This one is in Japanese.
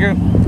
you.